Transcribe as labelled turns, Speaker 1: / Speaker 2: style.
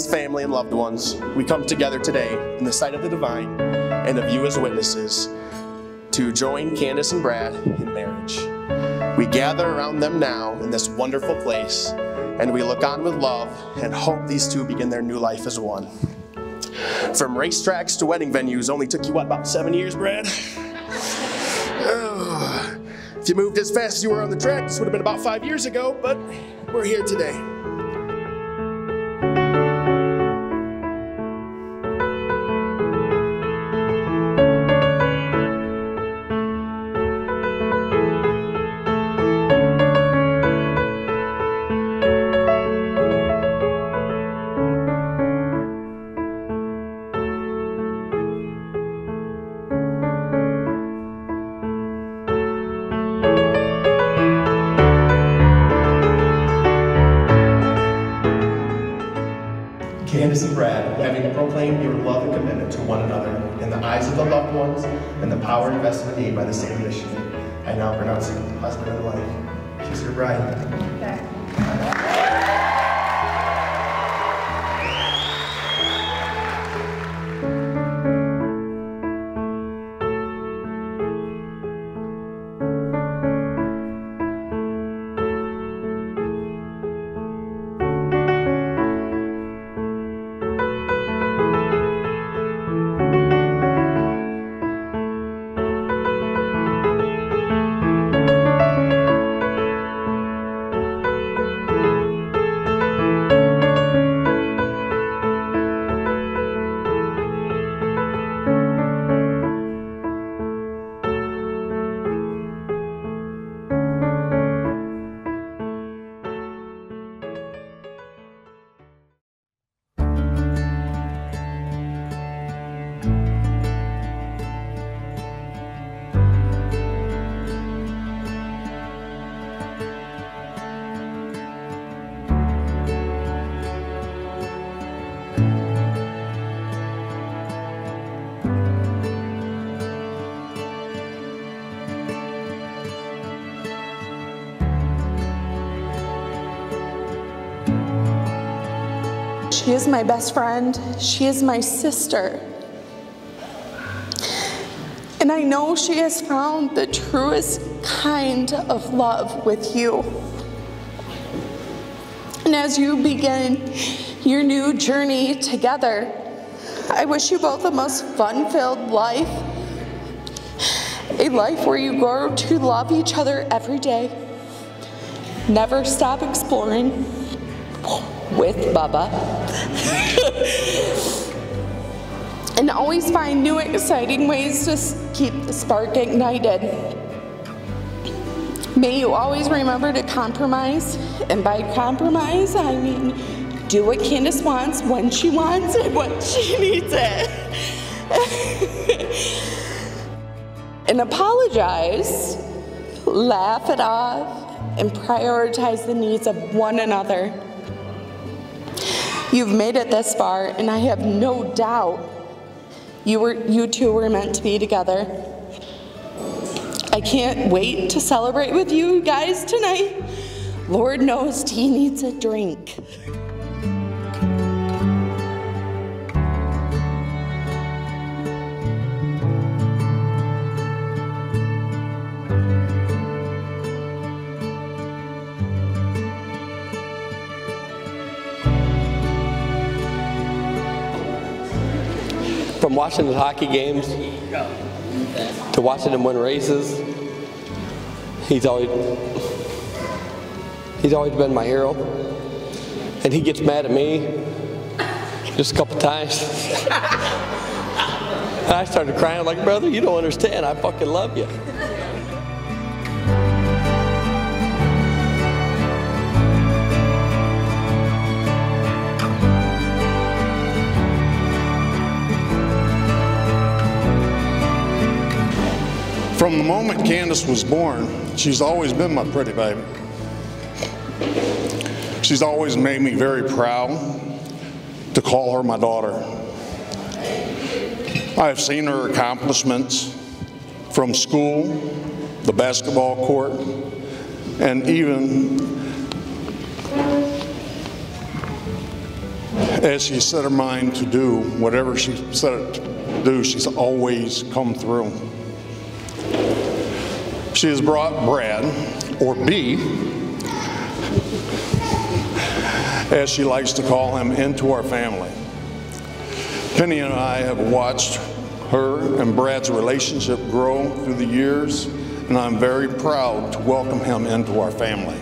Speaker 1: friends, family, and loved ones, we come together today in the sight of the divine and of you as witnesses to join Candace and Brad in marriage. We gather around them now in this wonderful place, and we look on with love and hope these two begin their new life as one. From racetracks to wedding venues only took you, what, about seven years, Brad? If you moved as fast as you were on the track, this would have been about five years ago, but we're here today. Loved ones and the power invested in me by the of Michigan, I now pronounce you husband and wife. Kiss your bride.
Speaker 2: She is my best friend. She is my sister. And I know she has found the truest kind of love with you. And as you begin your new journey together, I wish you both the most fun filled life. A life where you grow to love each other every day. Never stop exploring with Bubba. and always find new exciting ways to keep the spark ignited. May you always remember to compromise, and by compromise, I mean do what Candace wants when she wants it, when she needs it. and apologize, laugh it off, and prioritize the needs of one another. You've made it this far, and I have no doubt you were you two were meant to be together. I can't wait to celebrate with you guys tonight. Lord knows T needs a drink.
Speaker 3: From watching the hockey games to watching him win races, he's always he's always been my hero. And he gets mad at me just a couple times. and I started crying like, brother, you don't understand. I fucking love you.
Speaker 4: From the moment Candace was born, she's always been my pretty baby. She's always made me very proud to call her my daughter. I have seen her accomplishments from school, the basketball court, and even As she set her mind to do whatever she set it to do, she's always come through. She has brought Brad, or B, as she likes to call him, into our family. Penny and I have watched her and Brad's relationship grow through the years, and I'm very proud to welcome him into our family.